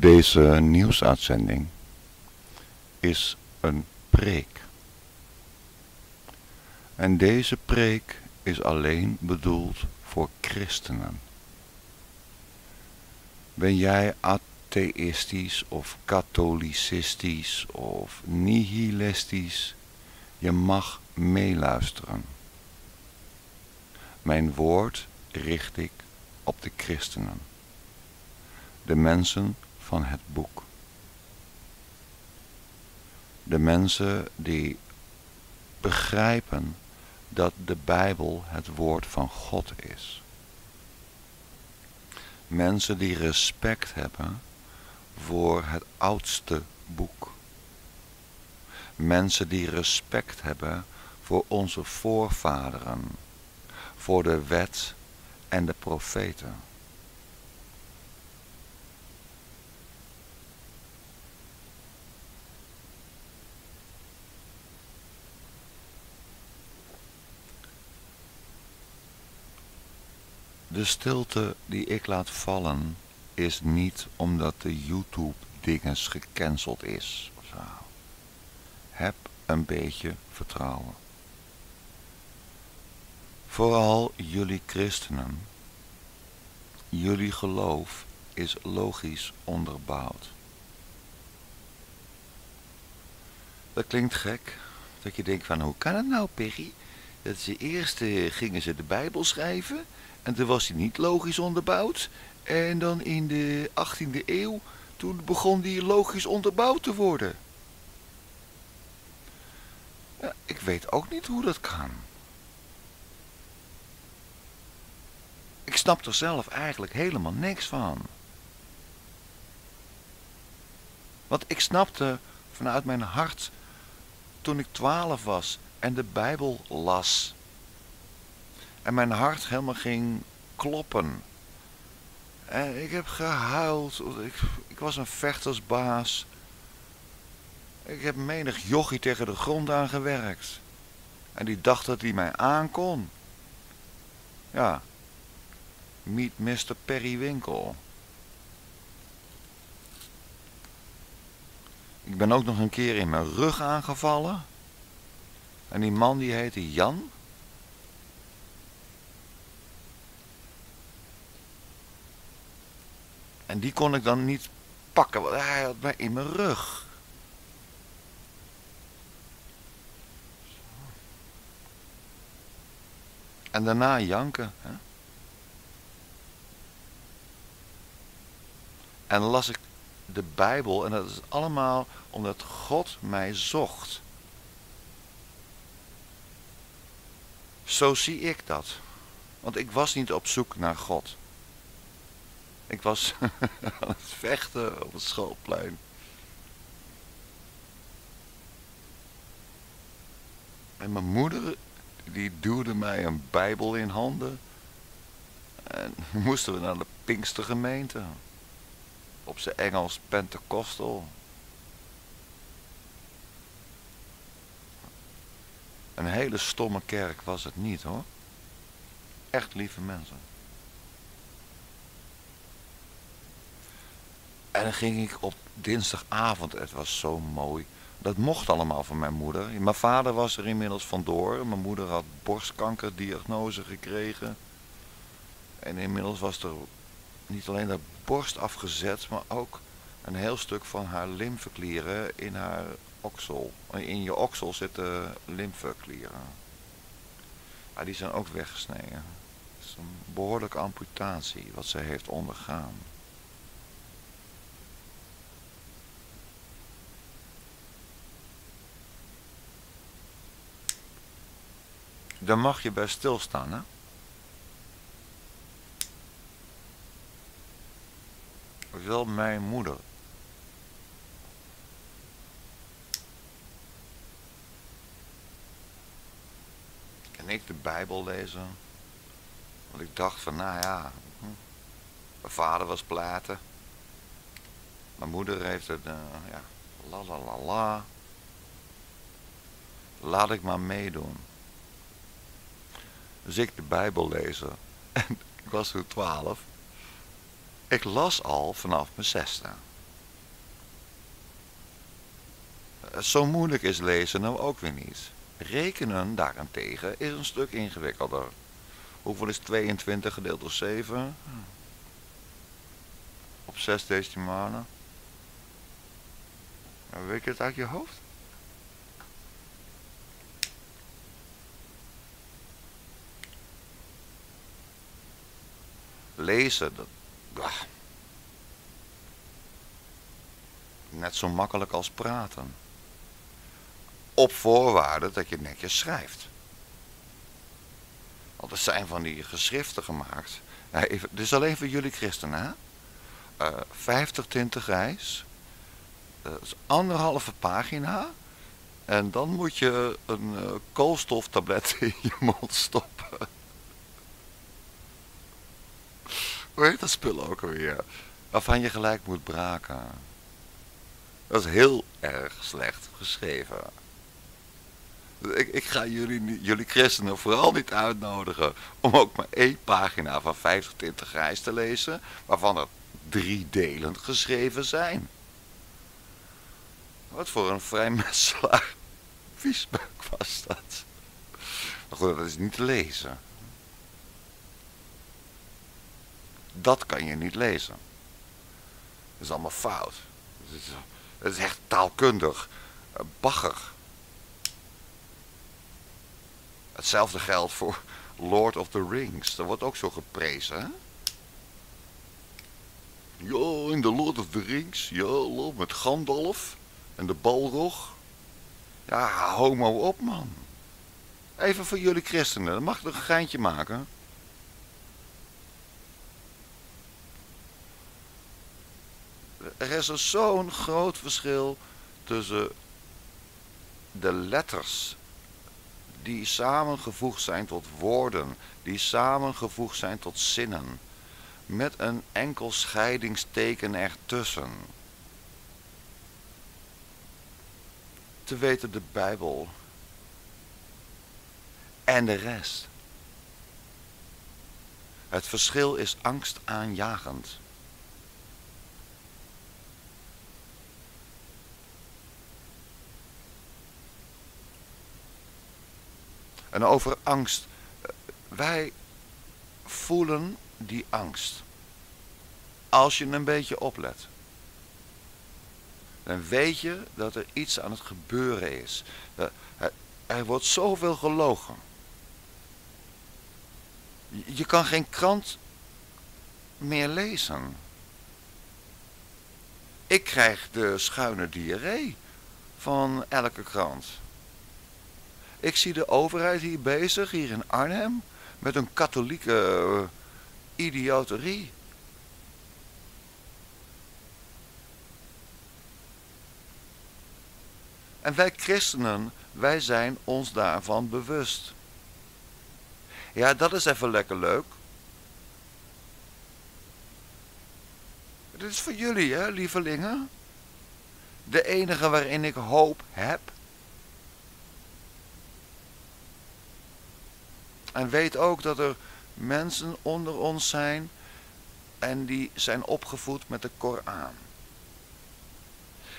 Deze nieuwsuitzending is een preek. En deze preek is alleen bedoeld voor christenen. Ben jij atheïstisch of katholicistisch of nihilistisch? Je mag meeluisteren. Mijn woord richt ik op de christenen. De mensen van het boek. De mensen die begrijpen dat de Bijbel het woord van God is. Mensen die respect hebben voor het oudste boek. Mensen die respect hebben voor onze voorvaderen, voor de wet en de profeten. De stilte die ik laat vallen is niet omdat de YouTube dinges gecanceld is. Heb een beetje vertrouwen. Vooral jullie christenen. Jullie geloof is logisch onderbouwd. Dat klinkt gek. Dat je denkt van hoe kan het nou Peggy? Dat ze eerst eh, gingen ze de Bijbel schrijven en toen was hij niet logisch onderbouwd. En dan in de 18e eeuw, toen begon die logisch onderbouwd te worden. Ja, ik weet ook niet hoe dat kan. Ik snap er zelf eigenlijk helemaal niks van. Want ik snapte vanuit mijn hart toen ik twaalf was en de Bijbel las. En mijn hart helemaal ging kloppen. En ik heb gehuild. Ik, ik was een vechtersbaas. Ik heb menig jochie tegen de grond aangewerkt. En die dacht dat hij mij aankon. Ja. Meet Mr. Perrywinkel. Ik ben ook nog een keer in mijn rug aangevallen. En die man die heette Jan. En die kon ik dan niet pakken, want hij had mij in mijn rug. En daarna janken. Hè? En las ik de Bijbel en dat is allemaal omdat God mij zocht. Zo zie ik dat. Want ik was niet op zoek naar God. Ik was aan het vechten op het schoolplein. En mijn moeder, die duwde mij een bijbel in handen. En moesten we naar de Pinkstergemeente. Op zijn Engels Pentecostal. Een hele stomme kerk was het niet hoor. Echt lieve mensen. En dan ging ik op dinsdagavond, het was zo mooi. Dat mocht allemaal van mijn moeder. Mijn vader was er inmiddels vandoor. Mijn moeder had borstkankerdiagnose gekregen. En inmiddels was er niet alleen de borst afgezet, maar ook een heel stuk van haar lymfeklieren in haar oksel. In je oksel zitten lymfeklieren. Ja, die zijn ook weggesneden. Het is een behoorlijke amputatie wat ze heeft ondergaan. Daar mag je bij stilstaan, hè? Wel mijn moeder. en ik de Bijbel lezen. Want ik dacht van, nou ja, hm, mijn vader was platen. Mijn moeder heeft het, eh, ja, la la la la. Laat ik maar meedoen. Dus ik de Bijbel lezen. En ik was toen twaalf. Ik las al vanaf mijn zesde. Eh, zo moeilijk is lezen nou ook weer niet. Rekenen daarentegen is een stuk ingewikkelder. Hoeveel is 22 gedeeld door 7? Op 6 decimalen. Weet je het uit je hoofd? Lezen, dat, net zo makkelijk als praten. Op voorwaarde dat je netjes schrijft. Want er zijn van die geschriften gemaakt. Even, dit is alleen voor jullie christenen? Uh, eh, 50 tinten grijs. Dat is anderhalve pagina. En dan moet je een uh, koolstoftablet in je mond stoppen. Hoe heet dat spul ook alweer? Waarvan je gelijk moet braken. Dat is heel erg slecht geschreven. Ik, ik ga jullie, jullie christenen vooral niet uitnodigen om ook maar één pagina van 50 tinten grijs te lezen, waarvan er drie delen geschreven zijn. Wat voor een vrijmetselaar viesbeuk was dat. Maar goed, dat is niet te lezen. Dat kan je niet lezen. Dat is allemaal fout. Het is, is echt taalkundig. Bagger. Hetzelfde geldt voor Lord of the Rings. Dat wordt ook zo geprezen, hè? Ja, in de Lord of the Rings. Ja, met Gandalf en de Balrog. Ja, homo op, man. Even voor jullie christenen. Dan mag ik een geintje maken. Er is zo'n groot verschil tussen de letters die samengevoegd zijn tot woorden, die samengevoegd zijn tot zinnen, met een enkel scheidingsteken ertussen. Te weten de Bijbel en de rest. Het verschil is angstaanjagend. En over angst. Wij voelen die angst. Als je een beetje oplet. Dan weet je dat er iets aan het gebeuren is. Er wordt zoveel gelogen. Je kan geen krant meer lezen. Ik krijg de schuine diarree van elke krant. Ik zie de overheid hier bezig, hier in Arnhem, met een katholieke uh, idioterie. En wij christenen, wij zijn ons daarvan bewust. Ja, dat is even lekker leuk. Dit is voor jullie, hè, lievelingen. De enige waarin ik hoop heb, En weet ook dat er mensen onder ons zijn en die zijn opgevoed met de Koran.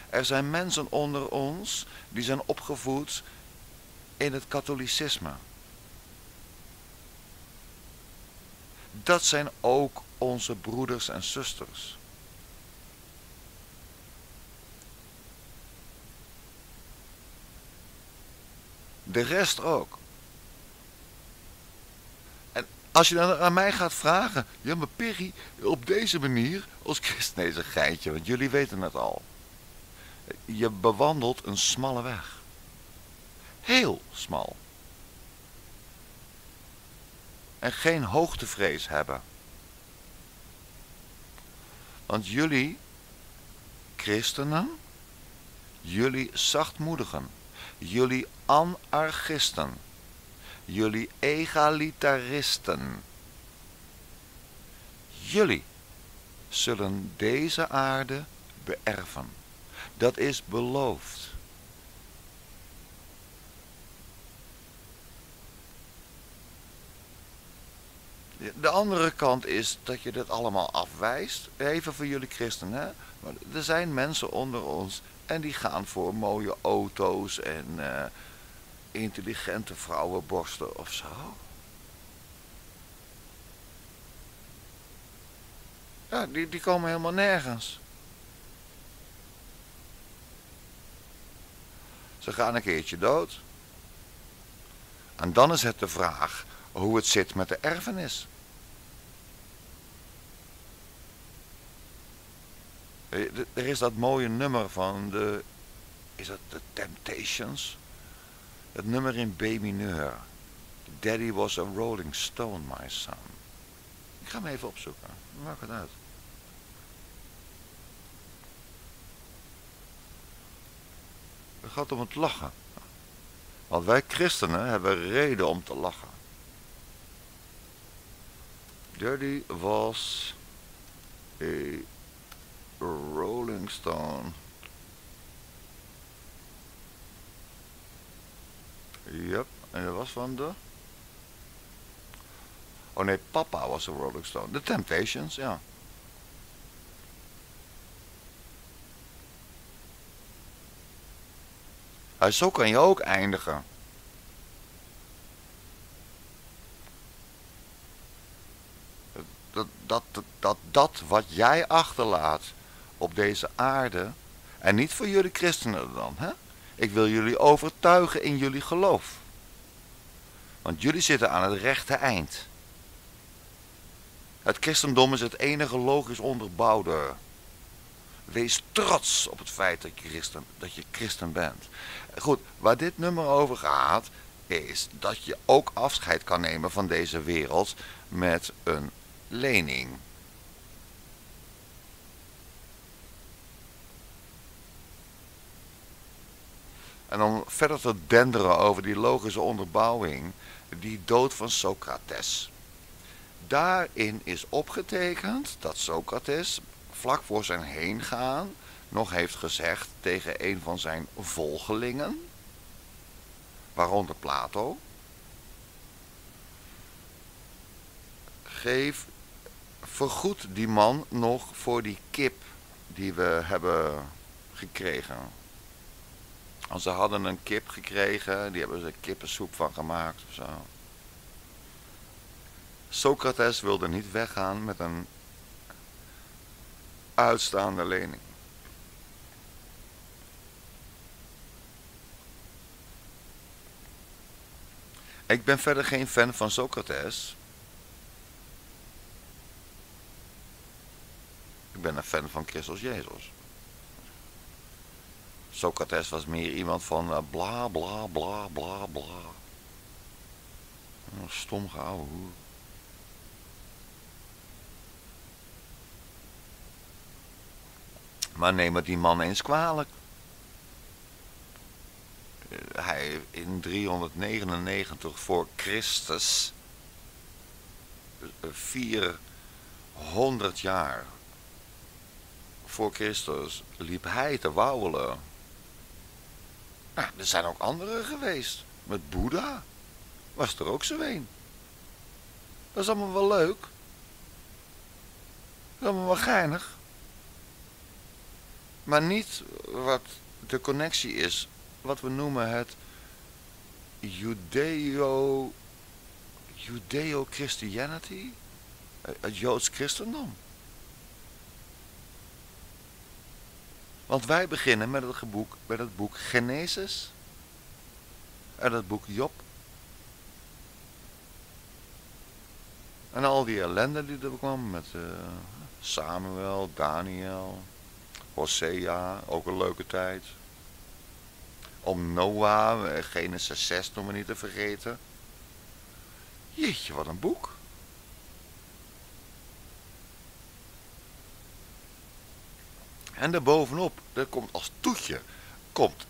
Er zijn mensen onder ons die zijn opgevoed in het katholicisme. Dat zijn ook onze broeders en zusters. De rest ook. Als je dan aan mij gaat vragen, ja maar Perry, op deze manier, als christen, is een geitje, want jullie weten het al. Je bewandelt een smalle weg. Heel smal. En geen hoogtevrees hebben. Want jullie, christenen, jullie zachtmoedigen, jullie anarchisten, jullie egalitaristen. Jullie zullen deze aarde beërven. Dat is beloofd. De andere kant is dat je dit allemaal afwijst. Even voor jullie christenen. Hè? Maar er zijn mensen onder ons En die gaan voor mooie auto's en uh, intelligente vrouwenborsten of zo. Ja, die, die komen helemaal nergens. Ze gaan een keertje dood. En dan is het de vraag hoe het zit met de erfenis. Er is dat mooie nummer van de, is dat de Temptations? Het nummer in B mineur. Daddy was a rolling stone, my son. Ik ga hem even opzoeken. Maak het uit. Het gaat om het lachen. Want wij christenen hebben reden om te lachen. Daddy was a Rolling Stone. Yep, en dat was van de... Oh nee, papa was een Rolling Stone. The Temptations, ja. Uh, zo kan je ook eindigen. Dat, dat, dat, dat, dat wat jij achterlaat op deze aarde, en niet voor jullie christenen dan, hè? Ik wil jullie overtuigen in jullie geloof. Want jullie zitten aan het rechte eind. Het christendom is het enige logisch onderbouwde. Wees trots op het feit dat je christen, dat je christen bent. Goed, waar dit nummer over gaat, is dat je ook afscheid kan nemen van deze wereld met een lening. En om verder te denderen over die logische onderbouwing, die dood van Socrates. Daarin is opgetekend dat Socrates vlak voor zijn heengaan nog heeft gezegd tegen een van zijn volgelingen, waaronder Plato, geef, vergoed die man nog voor die kip die we hebben gekregen. Want ze hadden een kip gekregen, die hebben ze kippensoep van gemaakt of zo. Socrates wilde niet weggaan met een uitstaande lening. Ik ben verder geen fan van Socrates. Ik ben een fan van Christus Jezus. Socrates was meer iemand van uh, bla bla bla bla bla. Stom gehouden hoe. Maar neem het die man eens kwalijk. Eh, hij in 399 voor Christus, 400 eh, jaar voor Christus, liep hij te wauwelen nou, er zijn ook anderen geweest. Met Boeddha was er ook zo een. Dat is allemaal wel leuk. Dat is allemaal wel geinig. Maar niet wat de connectie is, wat we noemen het Judeo, Judeo-Christianity, het Joods christendom. Want wij beginnen met het boek, met het boek Genesis. En het boek Job. En al die ellende die er kwam met uh, Samuel, Daniel, Hosea, ook een leuke tijd. Om Noah, eh, Genesis 6 om me niet te vergeten. Jeetje, wat een boek. En daarbovenop, dat komt als toetje, komt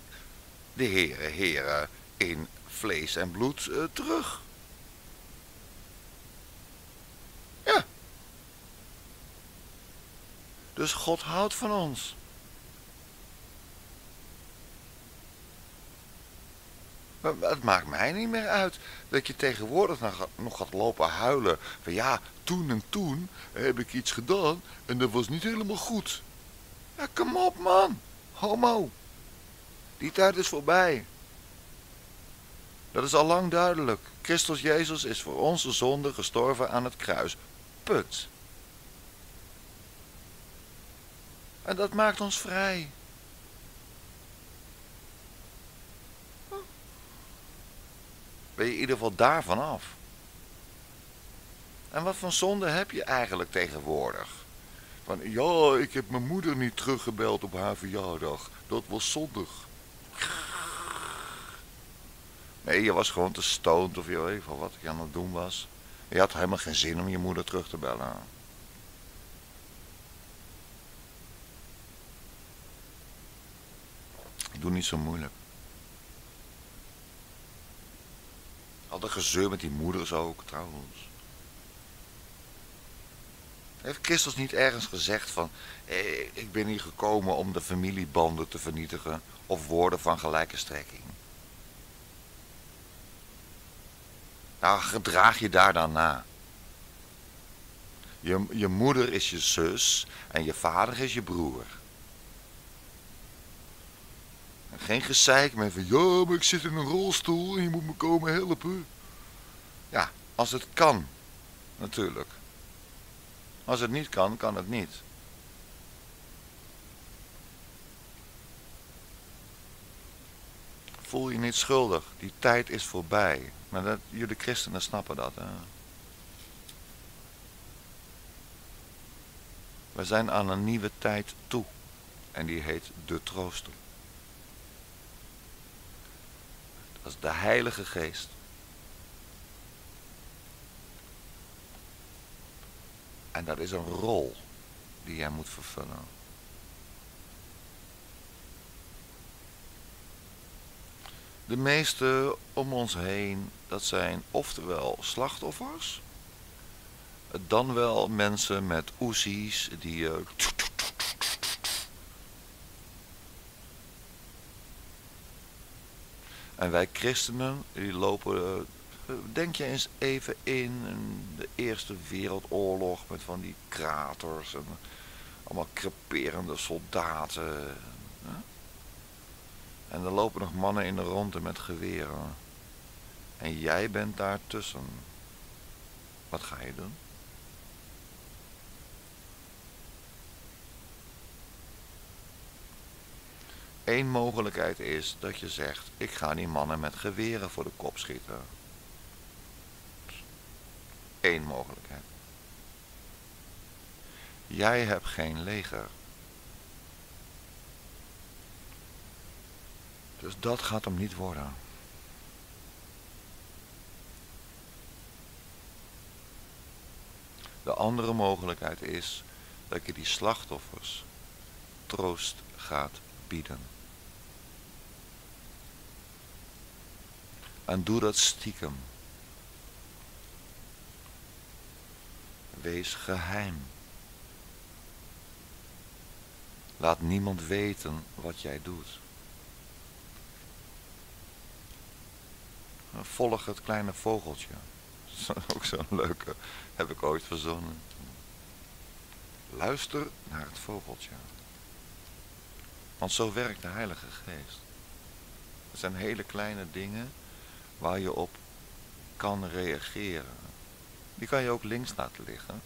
de Heere, Heere in vlees en bloed uh, terug. Ja. Dus God houdt van ons. Maar het maakt mij niet meer uit dat je tegenwoordig nog gaat lopen huilen. Van ja, toen en toen heb ik iets gedaan en dat was niet helemaal goed. Kom op man. Homo. Die tijd is voorbij. Dat is al lang duidelijk. Christus Jezus is voor onze zonde gestorven aan het kruis. Punt. En dat maakt ons vrij. Ben je in ieder geval daarvan af. En wat voor zonde heb je eigenlijk tegenwoordig? Van, ja, ik heb mijn moeder niet teruggebeld op haar verjaardag. Dat was zondig. Nee, je was gewoon te stoned of je weet wel wat je aan het doen was. Je had helemaal geen zin om je moeder terug te bellen. Doe niet zo moeilijk. Al dat gezeur met die moeders ook, trouwens. Heeft Christus niet ergens gezegd van... Eh, ik ben hier gekomen om de familiebanden te vernietigen... of woorden van gelijke strekking? Nou, gedraag je daar dan na. Je, je moeder is je zus en je vader is je broer. Geen gezeik met van, ja, maar ik zit in een rolstoel en je moet me komen helpen. Ja, als het kan, natuurlijk. Als het niet kan, kan het niet. Voel je niet schuldig, die tijd is voorbij. Maar dat, jullie christenen snappen dat. Hè? We zijn aan een nieuwe tijd toe. En die heet de trooster. Dat is de Heilige Geest. En dat is een rol die jij moet vervullen. De meeste om ons heen, dat zijn oftewel slachtoffers, dan wel mensen met oezies die... Uh, en wij christenen, die lopen... Uh, denk je eens even in de Eerste Wereldoorlog met van die kraters en allemaal creperende soldaten. En er lopen nog mannen in de ronde met geweren. En jij bent daartussen. Wat ga je doen? Eén mogelijkheid is dat je zegt, ik ga die mannen met geweren voor de kop schieten. Eén mogelijkheid. Jij hebt geen leger. Dus dat gaat hem niet worden. De andere mogelijkheid is dat je die slachtoffers troost gaat bieden. En doe dat stiekem. Wees geheim. Laat niemand weten wat jij doet. Volg het kleine vogeltje. Ook zo'n leuke, heb ik ooit verzonnen. Luister naar het vogeltje. Want zo werkt de Heilige Geest. Het zijn hele kleine dingen waar je op kan reageren. Die kan je ook links laten liggen.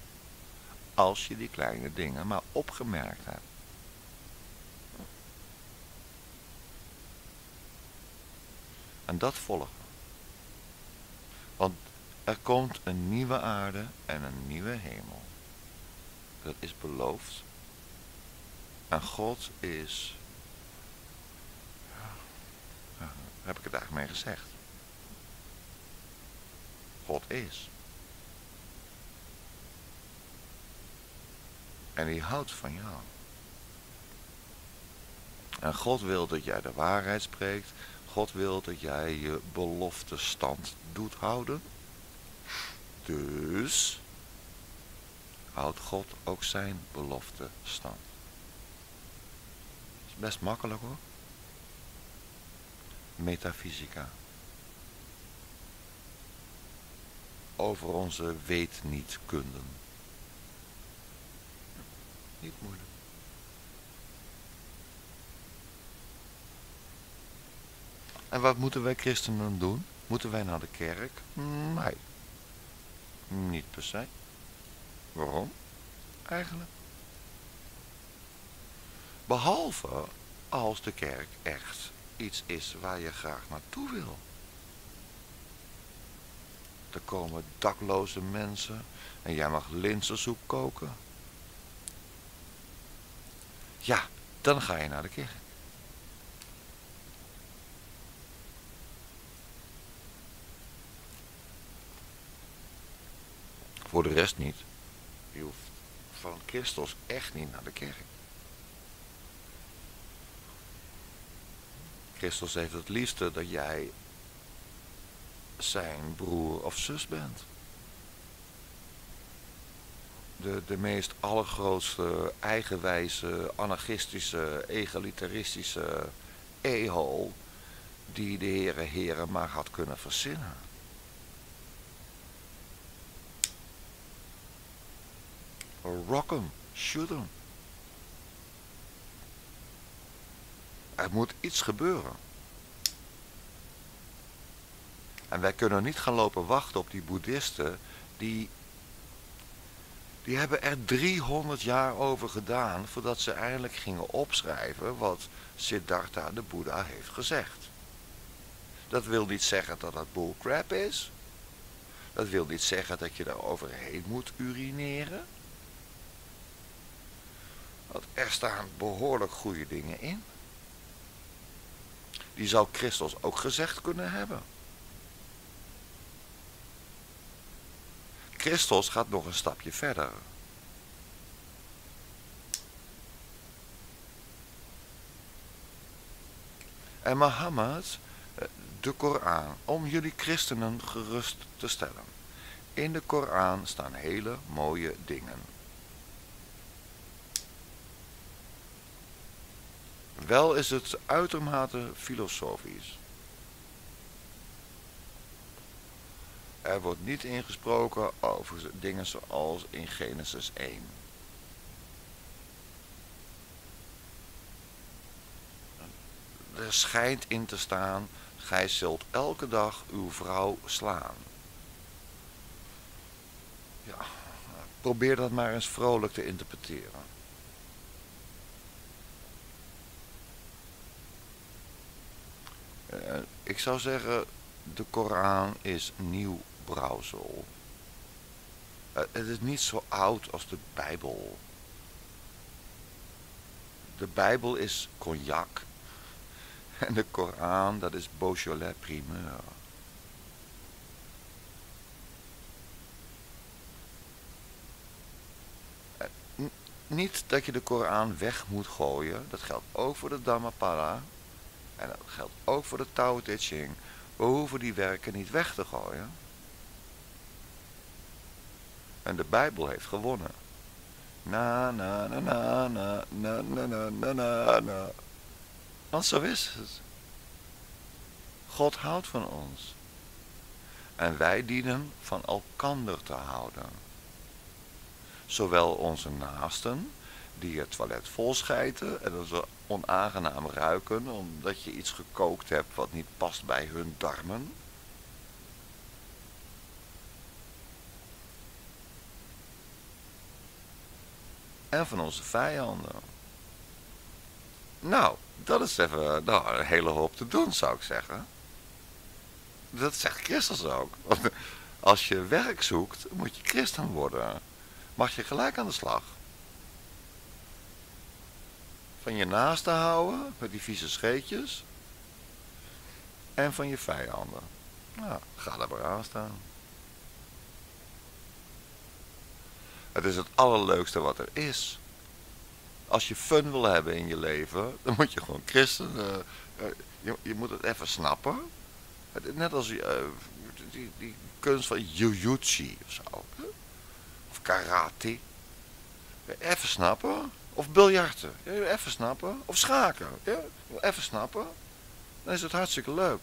Als je die kleine dingen maar opgemerkt hebt. En dat volgen. Want er komt een nieuwe aarde en een nieuwe hemel. Dat is beloofd. En God is... Ja, heb ik het eigenlijk mee gezegd. God is. En die houdt van jou. En God wil dat jij de waarheid spreekt. God wil dat jij je belofte stand doet houden. Dus houdt God ook zijn belofte stand. is best makkelijk hoor. Metafysica. Over onze weet niet kunden. Niet moeilijk. En wat moeten wij christenen doen? Moeten wij naar de kerk? Nee. Niet per se. Waarom? Eigenlijk. Behalve als de kerk echt iets is waar je graag naartoe wil. Er komen dakloze mensen en jij mag linzensoep koken. Ja, dan ga je naar de kerk. Voor de rest niet. Je hoeft van Christus echt niet naar de kerk. Christus heeft het liefste dat jij zijn broer of zus bent. De, de meest allergrootste, eigenwijze, anarchistische, egalitaristische ehol die de Heere Heren maar had kunnen verzinnen. Rock hem, shoot. Er moet iets gebeuren. En wij kunnen niet gaan lopen wachten op die boeddhisten. Die, die hebben er 300 jaar over gedaan voordat ze eindelijk gingen opschrijven wat Siddhartha de Boeddha heeft gezegd. Dat wil niet zeggen dat dat bullcrap is. Dat wil niet zeggen dat je daar overheen moet urineren. Want er staan behoorlijk goede dingen in. Die zou Christus ook gezegd kunnen hebben. Christus gaat nog een stapje verder. En Mohammed, eh, de Koran, om jullie christenen gerust te stellen. In de Koran staan hele mooie dingen. Wel is het uitermate filosofisch. Er wordt niet ingesproken over dingen zoals in Genesis 1. Er schijnt in te staan, gij zult elke dag uw vrouw slaan. Ja, probeer dat maar eens vrolijk te interpreteren. Uh, ik zou zeggen, de Koran is nieuw brouwsel. Uh, het is niet zo oud als de Bijbel. De Bijbel is cognac. En de Koran, dat is Beaujolais primeur. Uh, niet dat je de Koran weg moet gooien. Dat geldt ook voor de Dhammapada. En dat geldt ook voor de Tao Te Ching. We hoeven die werken niet weg te gooien. En de Bijbel heeft gewonnen. Na, na, na, na, na, na, na, na, na, na, na. Want zo is het. God houdt van ons. En wij dienen van elkander te houden. Zowel onze naasten, die het toilet vol schijten en dat ze onaangenaam ruiken omdat je iets gekookt hebt wat niet past bij hun darmen. En van onze vijanden. Nou, dat is even nou, een hele hoop te doen, zou ik zeggen. Dat zegt Christus ook. Als je werk zoekt, moet je christen worden. Mag je gelijk aan de slag van je naaste houden, met die vieze scheetjes. En van je vijanden. Nou, ga daar maar aan staan. Het is het allerleukste wat er is. Als je fun wil hebben in je leven, dan moet je gewoon christen. Uh, je, je, moet het even snappen. Net als uh, die, die, kunst van jujutsu of zo. Of karate. Even snappen. Of biljarten. Even snappen. Of schaken. Even snappen. Dan is het hartstikke leuk.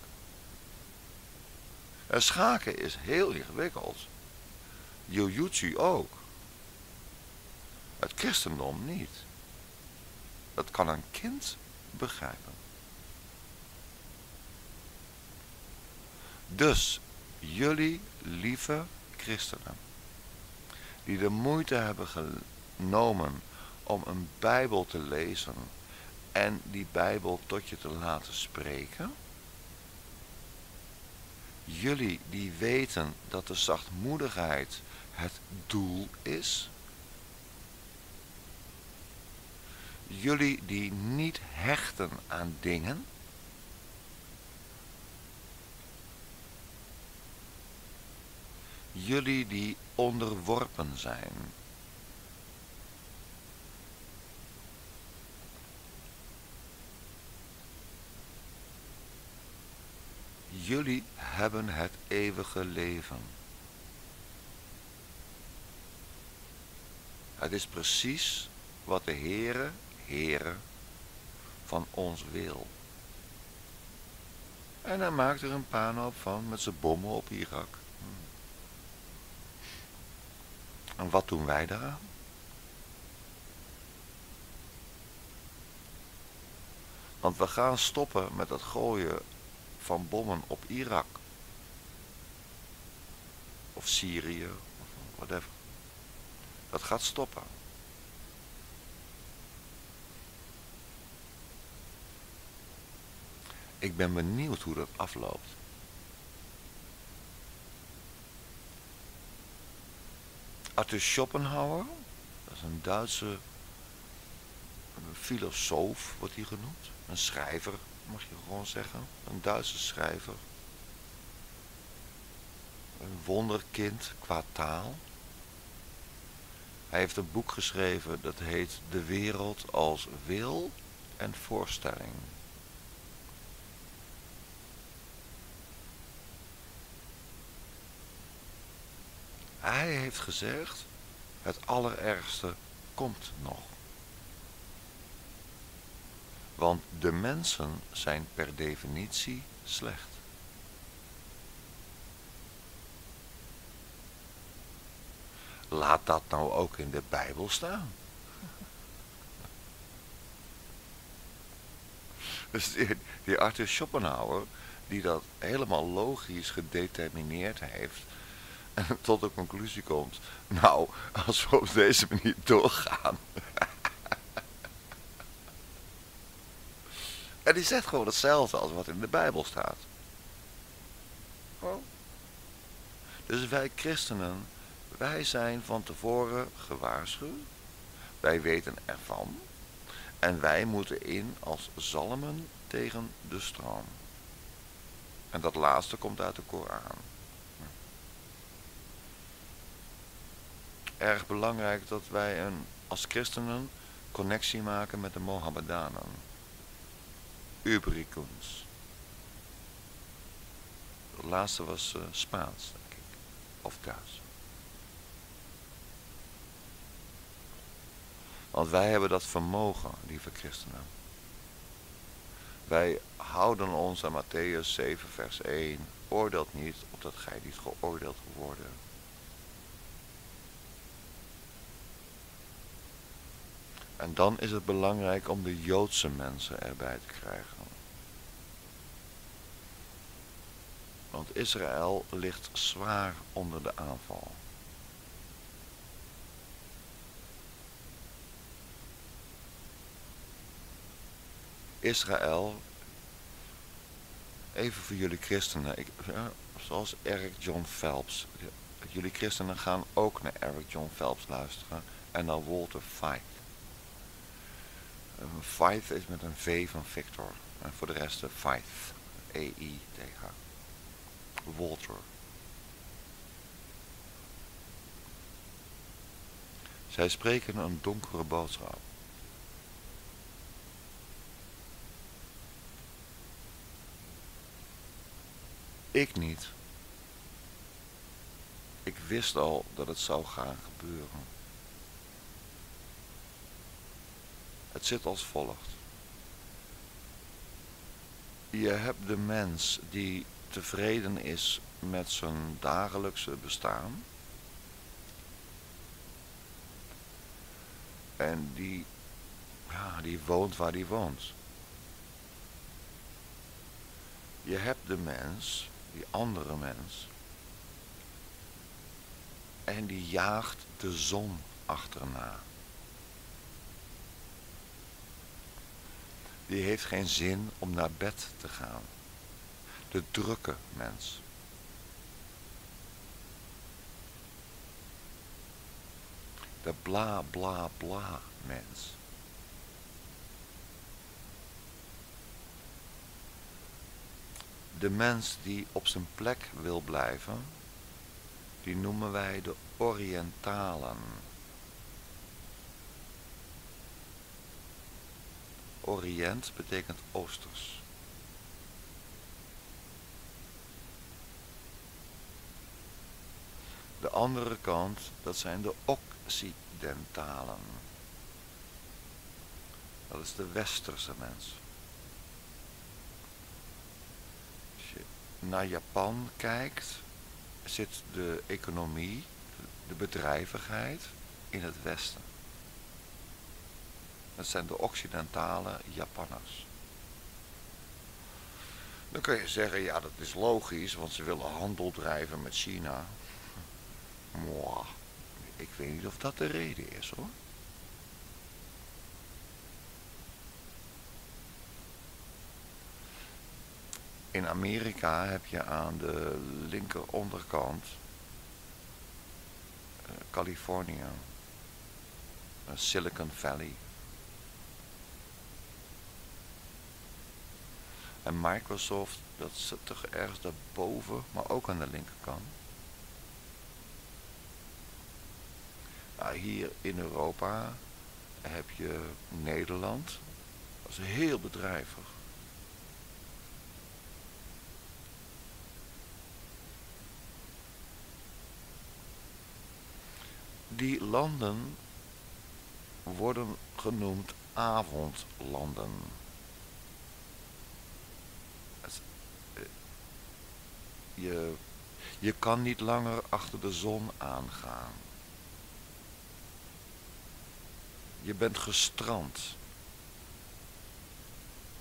En schaken is heel ingewikkeld. Jujutsu ook. Het christendom niet. Dat kan een kind begrijpen. Dus, jullie lieve christenen, die de moeite hebben genomen om een Bijbel te lezen en die Bijbel tot je te laten spreken. Jullie die weten dat de zachtmoedigheid het doel is. Jullie die niet hechten aan dingen. Jullie die onderworpen zijn. Jullie hebben het eeuwige leven. Het is precies wat de Heere, Heere, van ons wil. En hij maakt er een puinhoop van met zijn bommen op Irak. En wat doen wij daaraan? Want we gaan stoppen met het gooien van bommen op Irak. Of Syrië, of whatever. Dat gaat stoppen. Ik ben benieuwd hoe dat afloopt. Arthur Schopenhauer, dat is een Duitse filosoof, wordt hij genoemd. Een schrijver, mag je gewoon zeggen. Een Duitse schrijver. Een wonderkind qua taal. Hij heeft een boek geschreven dat heet De wereld als wil en voorstelling. Hij heeft gezegd, het allerergste komt nog. Want de mensen zijn per definitie slecht. Laat dat nou ook in de Bijbel staan. Dus die, die Arthur Schopenhauer, die dat helemaal logisch gedetermineerd heeft, en tot de conclusie komt, nou, als we op deze manier doorgaan. en die zegt gewoon hetzelfde als wat in de Bijbel staat. Oh. Dus wij christenen, wij zijn van tevoren gewaarschuwd. Wij weten ervan. En wij moeten in als zalmen tegen de stroom. En dat laatste komt uit de Koran. Erg belangrijk dat wij een, als christenen connectie maken met de Mohammedanen. Uberikuns. De laatste was uh, Spaans, denk ik. Of Duits. Want wij hebben dat vermogen, lieve christenen. Wij houden ons aan Matthäus 7, vers 1. Oordeelt niet, opdat gij niet geoordeeld worden. En dan is het belangrijk om de Joodse mensen erbij te krijgen. Want Israël ligt zwaar onder de aanval. Israël, even voor jullie christenen, ik, zoals Eric John Phelps. Jullie christenen gaan ook naar Eric John Phelps luisteren en naar Walter Fight. Een Fight is met een V van Victor. En voor de rest de Fight. E-I-T-H. Walter. Zij spreken een donkere boodschap. Ik niet. Ik wist al dat het zou gaan gebeuren. Het zit als volgt. Je hebt de mens die tevreden is met zijn dagelijkse bestaan. En die, ja, die woont waar die woont. Je hebt de mens die andere mens. En die jaagt de zon achterna. Die heeft geen zin om naar bed te gaan. De drukke mens. De bla bla bla mens. De mens die op zijn plek wil blijven, die noemen wij de Orientalen. Oriënt betekent oosters. De andere kant, dat zijn de Occidentalen. Dat is de westerse mens. Als je naar Japan kijkt, zit de economie, de bedrijvigheid in het westen. Dat zijn de Occidentale Japanners. Dan kun je zeggen, ja dat is logisch, want ze willen handel drijven met China. Mwah. Ik weet niet of dat de reden is hoor. In Amerika heb je aan de linker onderkant uh, Californië, uh, Silicon Valley. En Microsoft, dat zit toch ergens daarboven, maar ook aan de linkerkant. Nou, hier in Europa heb je Nederland, dat is heel bedrijvig. Die landen worden genoemd avondlanden. Je, je kan niet langer achter de zon aangaan. Je bent gestrand.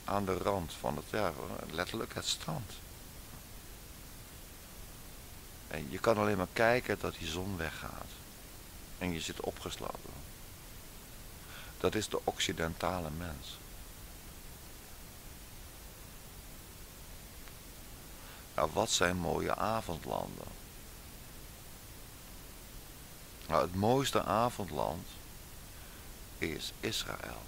Aan de rand van het, ja, letterlijk het strand. En je kan alleen maar kijken dat die zon weggaat. En je zit opgesloten. Dat is de Occidentale mens. Wat zijn mooie avondlanden? Nou, het mooiste avondland is Israël.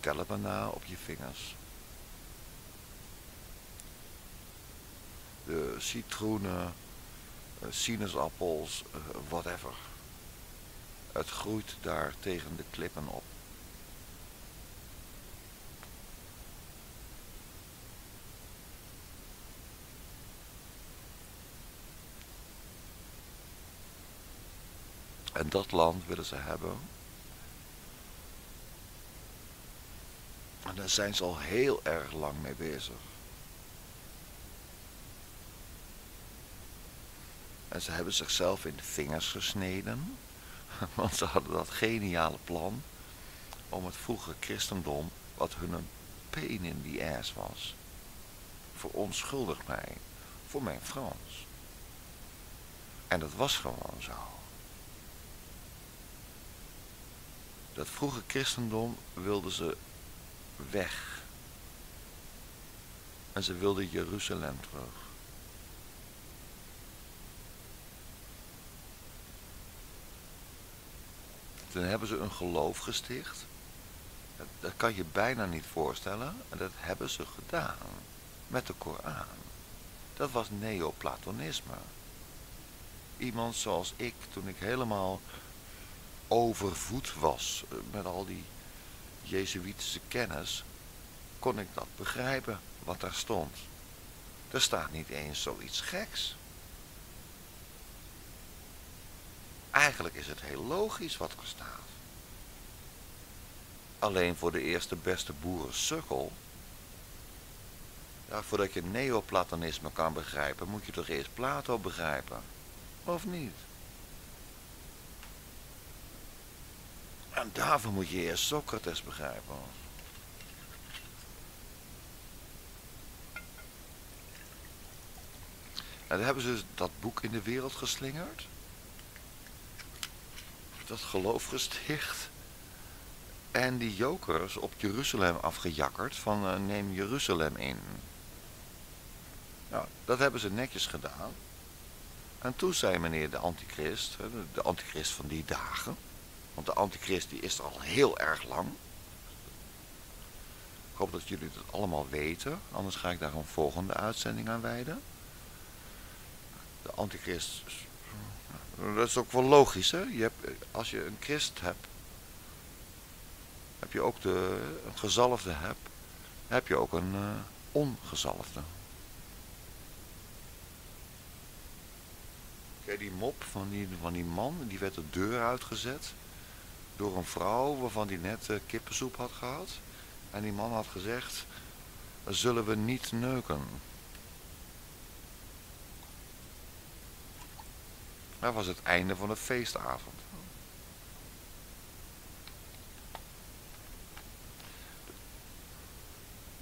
Tel het maar na op je vingers. De citroenen, eh, sinaasappels, eh, whatever. Het groeit daar tegen de klippen op. En dat land willen ze hebben. En daar zijn ze al heel erg lang mee bezig. En ze hebben zichzelf in de vingers gesneden. Want ze hadden dat geniale plan om het vroege christendom, wat hun een pain in the ass was, verontschuldig mij voor mijn Frans. En dat was gewoon zo. Dat vroege christendom wilden ze weg. En ze wilden Jeruzalem terug. Toen hebben ze een geloof gesticht. Dat, dat kan je bijna niet voorstellen. En dat hebben ze gedaan. Met de Koran. Dat was neoplatonisme. Iemand zoals ik, toen ik helemaal overvoed was eh, met al die Jezuïtische kennis, kon ik dat begrijpen wat daar stond. Er staat niet eens zoiets geks. Eigenlijk is het heel logisch wat er staat. Alleen voor de eerste beste boerensukkel. Ja, voordat je neoplatonisme kan begrijpen, moet je toch eerst Plato begrijpen. Of niet? En daarvoor moet je eerst Socrates begrijpen. En dan hebben ze dat boek in de wereld geslingerd. Dat geloof gesticht. En die jokers op Jeruzalem afgejakkerd van eh, neem Jeruzalem in. Nou, dat hebben ze netjes gedaan. En toen zei meneer de antichrist, de antichrist van die dagen want de antichrist die is er al heel erg lang. Ik hoop dat jullie het allemaal weten, anders ga ik daar een volgende uitzending aan wijden. De antichrist, dat is ook wel logisch hè. Je hebt, als je een christ hebt, heb je ook de, een gezalfde hebt, heb je ook een uh, ongezalfde. Kijk, die mop van die, van die man, die werd de deur uitgezet door een vrouw waarvan die net uh, kippensoep had gehad. En die man had gezegd, zullen we niet neuken? Dat was het einde van de feestavond.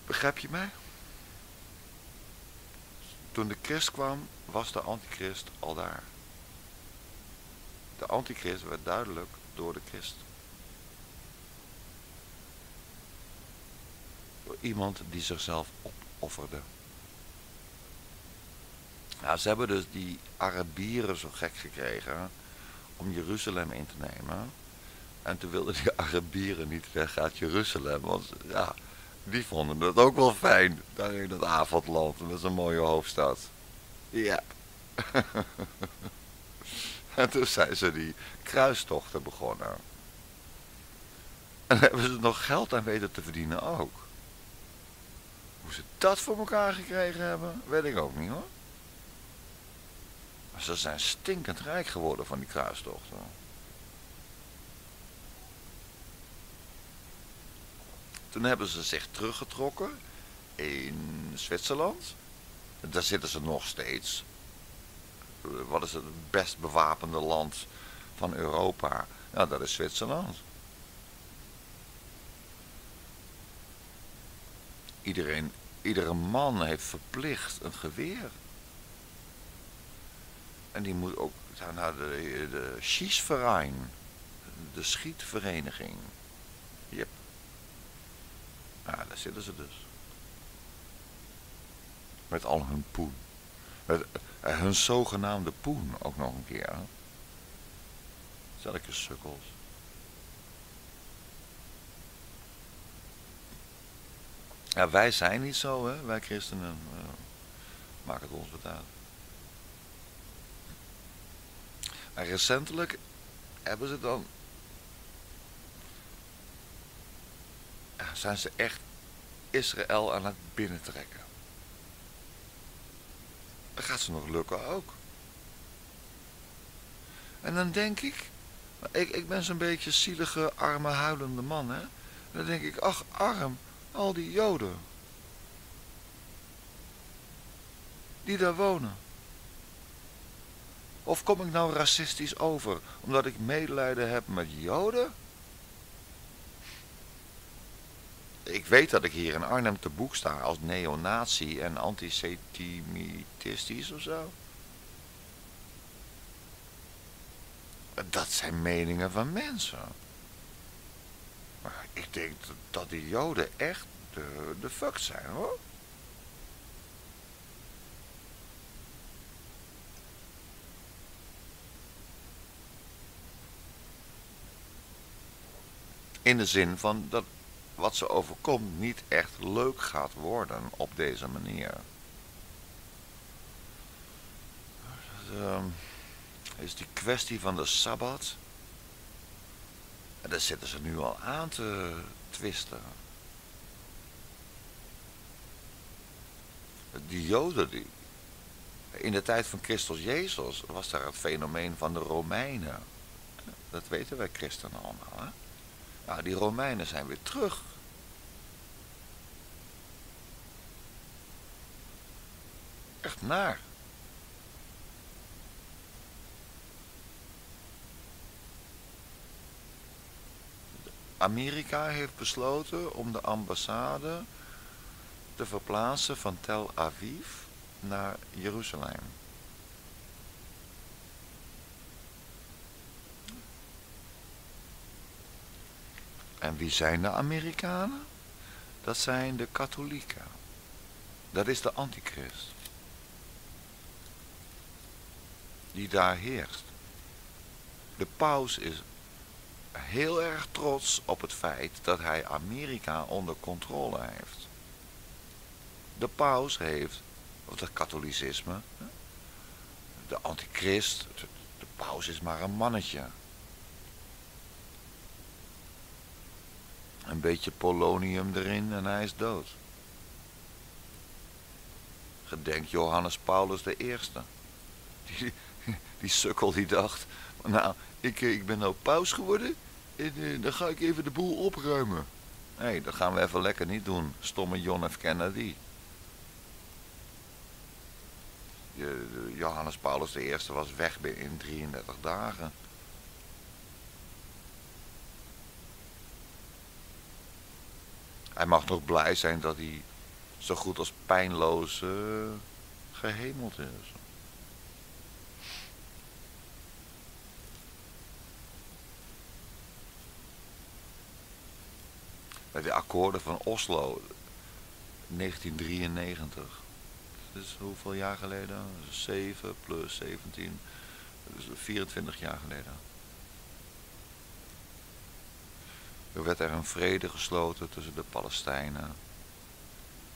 Begrijp je mij? Toen de christ kwam, was de antichrist al daar. De antichrist werd duidelijk door de christ. Door iemand die zichzelf opofferde. Nou, ze hebben dus die Arabieren zo gek gekregen om Jeruzalem in te nemen. En toen wilden die Arabieren niet weg uit Jeruzalem, want ja, die vonden het ook wel fijn, daar in het avondland. Dat is een mooie hoofdstad. Ja. en toen zijn ze die kruistochten begonnen. En hebben ze nog geld aan weten te verdienen ook. Hoe ze dat voor elkaar gekregen hebben, weet ik ook niet hoor. Maar ze zijn stinkend rijk geworden van die kruistochten. Toen hebben ze zich teruggetrokken in Zwitserland. Daar zitten ze nog steeds. Wat is het best bewapende land van Europa? Ja, dat is Zwitserland. Iedereen, iedere man heeft verplicht een geweer. En die moet ook naar de, de Schiesverein, de schietvereniging. Yep. Ja, daar zitten ze dus. Met al hun poen. Uh, hun zogenaamde poen ook nog een keer. Hè? Zulke sukkels. Ja, wij zijn niet zo, hè? wij christenen. Uh, maak het ons wat uit. En recentelijk hebben ze dan zijn ze echt Israël aan het binnentrekken. Dat gaat ze nog lukken ook. En dan denk ik, ik, ik ben zo'n beetje zielige, arme, huilende man, hè. Dan denk ik, ach, arm, al die joden. Die daar wonen. Of kom ik nou racistisch over, omdat ik medelijden heb met joden? Ik weet dat ik hier in Arnhem te boek sta als neonazi en antisemitistisch of zo. Dat zijn meningen van mensen. Maar ik denk dat die joden echt de, de fuck zijn hoor. In de zin van dat wat ze overkomt niet echt leuk gaat worden op deze manier. Dus, is die kwestie van de Sabbat. Daar zitten ze nu al aan te twisten. Die Joden, die, in de tijd van Christus Jezus was daar het fenomeen van de Romeinen. Dat weten wij christenen allemaal. Hè? Nou, die Romeinen zijn weer terug. Echt naar. Amerika heeft besloten om de ambassade te verplaatsen van Tel Aviv naar Jeruzalem. En wie zijn de Amerikanen? Dat zijn de katholieken. Dat is de antichrist. Die daar heerst. De paus is heel erg trots op het feit dat hij Amerika onder controle heeft. De paus heeft, of het katholicisme, de antichrist, de paus is maar een mannetje. Een beetje polonium erin en hij is dood. Gedenk Johannes Paulus Eerste. Die, die sukkel die dacht, nou, ik, ik ben nou paus geworden en eh, dan ga ik even de boel opruimen. Hey, dat gaan we even lekker niet doen, stomme John F. Kennedy. Johannes Paulus I was weg in 33 dagen. Hij mag nog blij zijn dat hij zo goed als pijnloos gehemeld is. Bij de akkoorden van Oslo 1993. Dus hoeveel jaar geleden? 7 plus 17. Dus 24 jaar geleden. Er werd er een vrede gesloten tussen de Palestijnen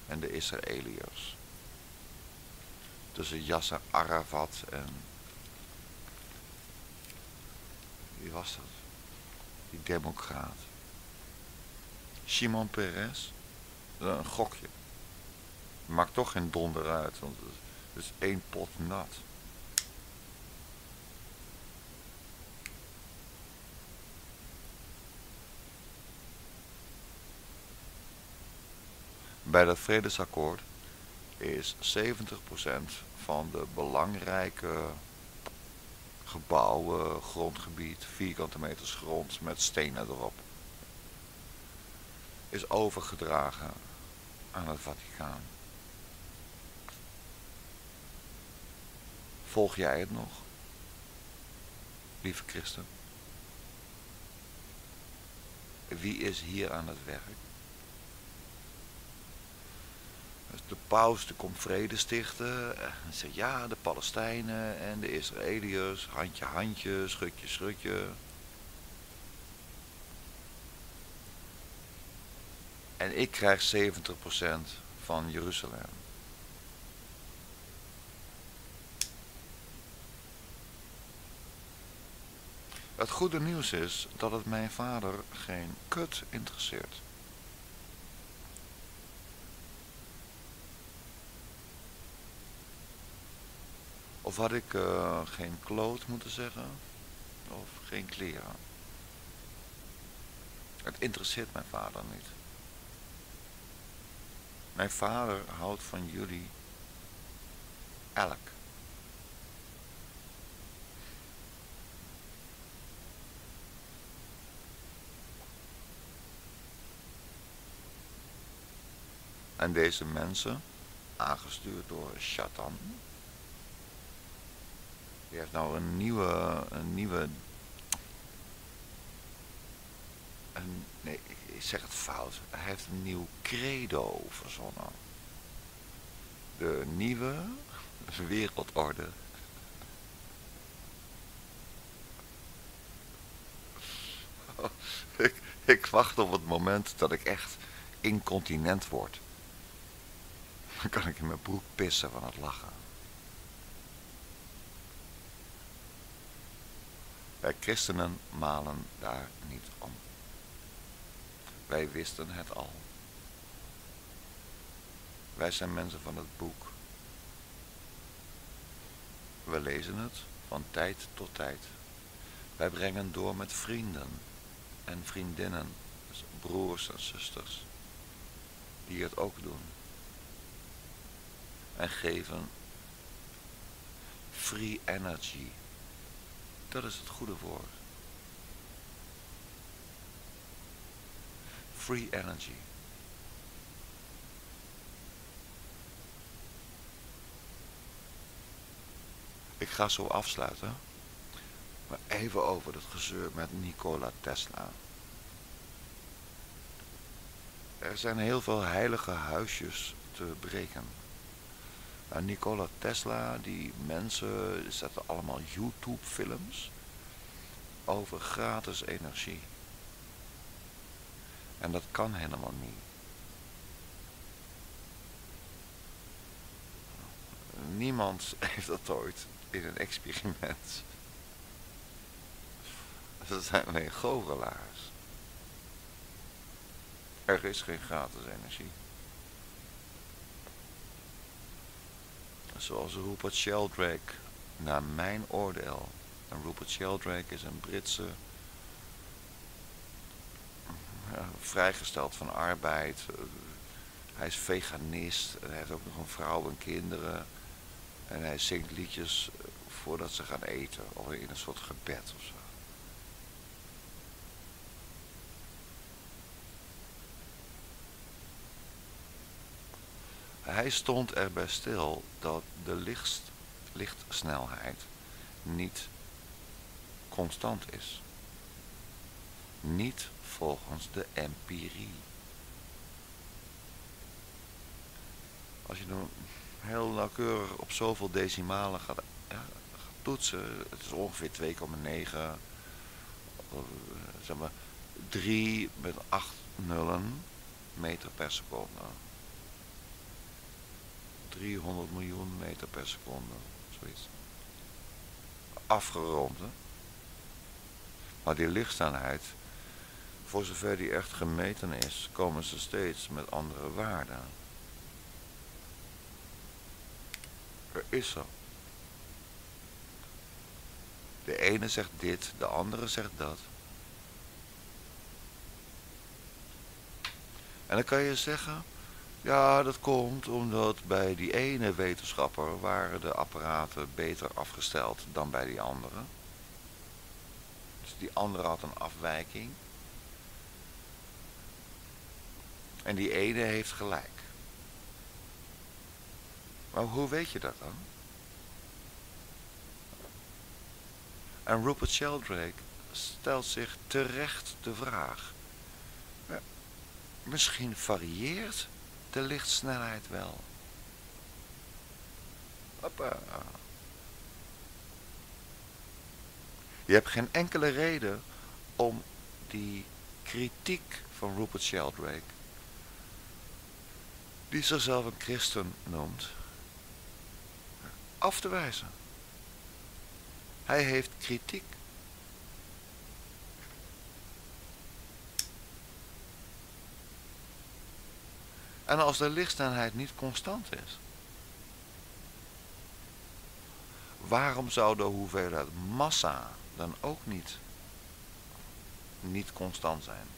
en de Israëliërs. Tussen Yasser Arafat en... Wie was dat? Die democraat. Shimon Peres. Een gokje. Maakt toch geen donder uit, want het is één pot nat. Bij dat vredesakkoord is 70% van de belangrijke gebouwen, grondgebied, vierkante meters grond met stenen erop, is overgedragen aan het Vaticaan. Volg jij het nog? Lieve christen. Wie is hier aan het werk? De paus de vrede stichten. En zegt ja, de Palestijnen en de Israëliërs. Handje, handje, schutje, schutje. En ik krijg 70% van Jeruzalem. Het goede nieuws is dat het mijn vader geen kut interesseert. Of had ik uh, geen kloot moeten zeggen? Of geen kleren? Het interesseert mijn vader niet. Mijn vader houdt van jullie elk. En deze mensen, aangestuurd door Shatan, die heeft nou een nieuwe, een nieuwe, nee, ik zeg het fout, hij heeft een nieuw credo verzonnen. De nieuwe wereldorde. ik, ik wacht op het moment dat ik echt incontinent word. Dan kan ik in mijn broek pissen van het lachen. Wij christenen malen daar niet om. Wij wisten het al. Wij zijn mensen van het boek. We lezen het van tijd tot tijd. Wij brengen door met vrienden en vriendinnen, dus broers en zusters, die het ook doen. En geven free energy dat is het goede woord. Free energy. Ik ga zo afsluiten. Maar even over het gezeur met Nikola Tesla. er zijn heel veel heilige huisjes te breken. En Nikola Tesla, die mensen zetten allemaal YouTube-films over gratis energie. En dat kan helemaal niet. Niemand heeft dat ooit in een experiment. Dat zijn alleen goochelaars. Er is geen gratis energie. Zoals Rupert Sheldrake, naar mijn oordeel. En Rupert Sheldrake is een Britse vrijgesteld van arbeid. Hij is veganist hij heeft ook nog een vrouw en kinderen. En hij zingt liedjes voordat ze gaan eten of in een soort gebed of zo. Hij stond erbij stil dat de licht, lichtsnelheid niet constant is. Niet volgens de empirie. Als je dan heel nauwkeurig op zoveel decimalen gaat, ja, toetsen, het is ongeveer 2,9, zeg maar 3 met 8 nullen meter per seconde. 300 miljoen meter per seconde, zoiets. Afgerond, hè? Maar die lichtsnelheid voor zover die echt gemeten is, komen ze steeds met andere waarden. Er is zo. De ene zegt dit, de andere zegt dat. En dan kan je zeggen, ja dat komt omdat bij die ene wetenschapper waren de apparaten beter afgesteld dan bij die andere. Dus die andere had een afwijking. En die ene heeft gelijk. Maar hoe weet je dat dan? En Rupert Sheldrake stelt zich terecht de vraag. Misschien varieert de lichtsnelheid wel. Hoppa. Je hebt geen enkele reden om die kritiek van Rupert Sheldrake die zichzelf een christen noemt, af te wijzen. Hij heeft kritiek. En als de lichtsnelheid niet constant is, waarom zou de hoeveelheid massa dan ook niet, niet constant zijn?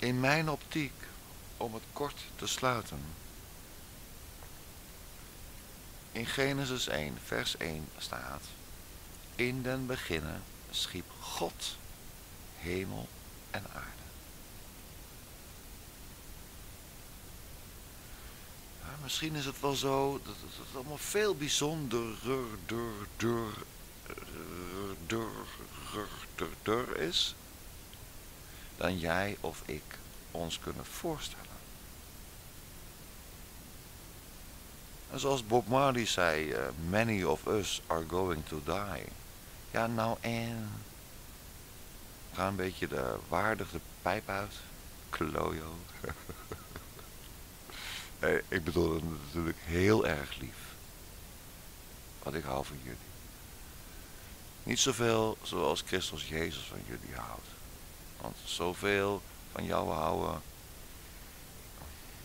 In mijn optiek, om het kort te sluiten. In Genesis 1, vers 1 staat: In den beginnen schiep God hemel en aarde. misschien is het wel zo dat het allemaal veel dur is dan jij of ik ons kunnen voorstellen. En zoals Bob Marley zei, uh, many of us are going to die. Ja, nou en? Ga een beetje de waardige pijp uit. Klojo. ik bedoel het natuurlijk heel erg lief. Want ik hou van jullie. Niet zoveel zoals Christus Jezus van jullie houdt. Want zoveel van jou houden,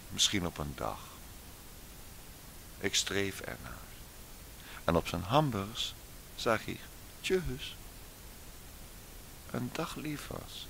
misschien op een dag. Ik streef ernaar. En op zijn hamburgers zag hij, tjus, een dag lief was.